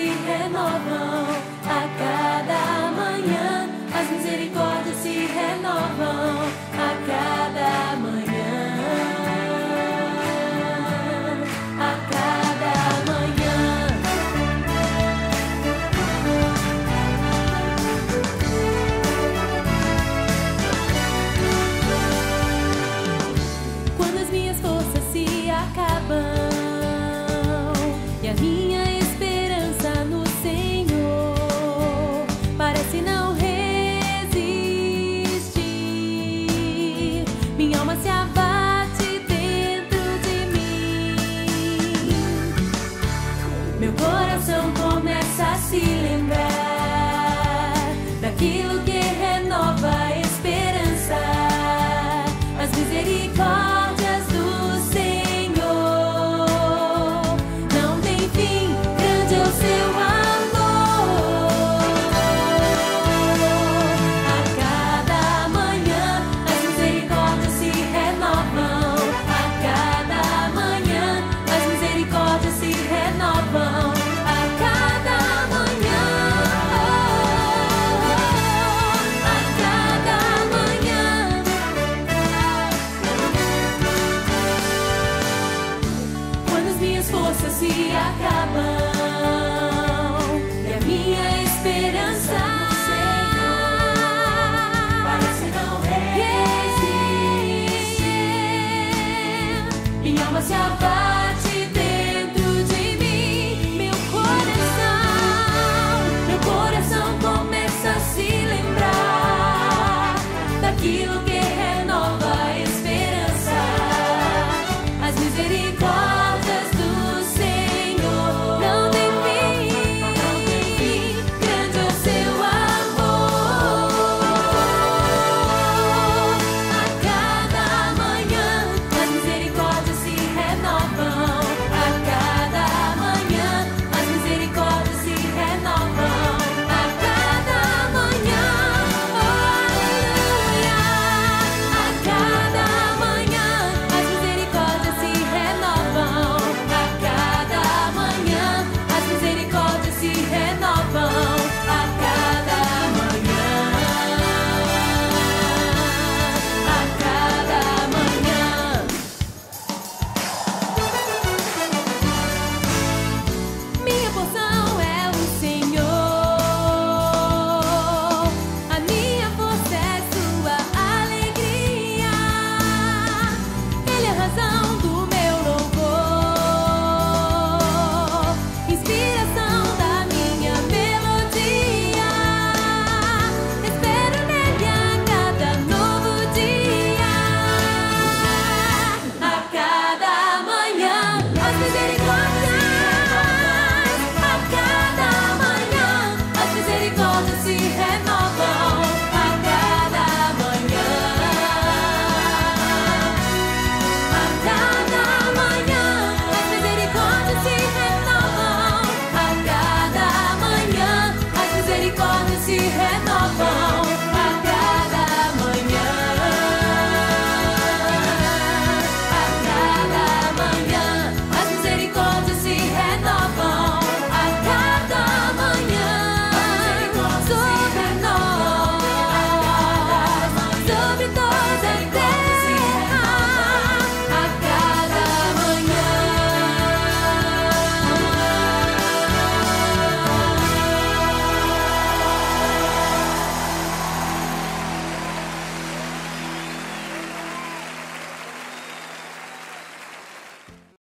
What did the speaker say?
se renovam. forças se acabam e a minha esperança parece não resistir. Minha alma se abate.